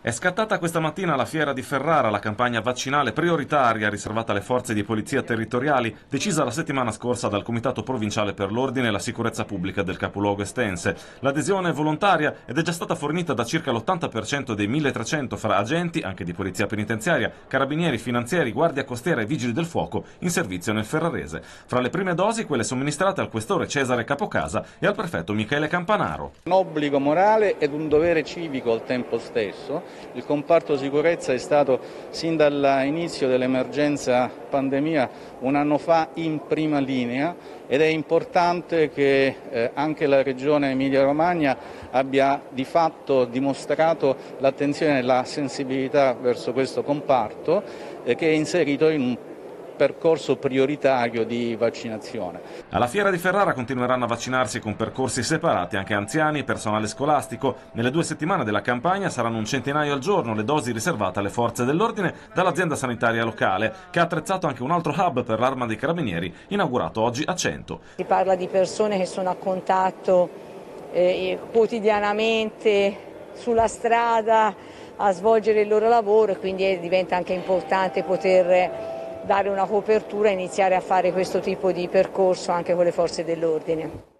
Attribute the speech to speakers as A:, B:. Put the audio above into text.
A: È scattata questa mattina alla fiera di Ferrara la campagna vaccinale prioritaria riservata alle forze di polizia territoriali, decisa la settimana scorsa dal Comitato Provinciale per l'Ordine e la Sicurezza Pubblica del capoluogo estense. L'adesione è volontaria ed è già stata fornita da circa l'80% dei 1300 fra agenti, anche di polizia penitenziaria, carabinieri, finanzieri, guardia costiera e vigili del fuoco in servizio nel Ferrarese. Fra le prime dosi quelle somministrate al questore Cesare Capocasa e al prefetto Michele Campanaro.
B: Un obbligo morale ed un dovere civico al tempo stesso il comparto sicurezza è stato sin dall'inizio dell'emergenza pandemia un anno fa in prima linea ed è importante che eh, anche la Regione Emilia-Romagna abbia di fatto dimostrato l'attenzione e la sensibilità verso questo comparto eh, che è inserito in un percorso prioritario di vaccinazione.
A: Alla Fiera di Ferrara continueranno a vaccinarsi con percorsi separati anche anziani e personale scolastico. Nelle due settimane della campagna saranno un centinaio al giorno le dosi riservate alle forze dell'ordine dall'azienda sanitaria locale, che ha attrezzato anche un altro hub per l'arma dei carabinieri, inaugurato oggi a Cento.
C: Si parla di persone che sono a contatto eh, quotidianamente sulla strada a svolgere il loro lavoro e quindi diventa anche importante poter dare una copertura e iniziare a fare questo tipo di percorso anche con le forze dell'ordine.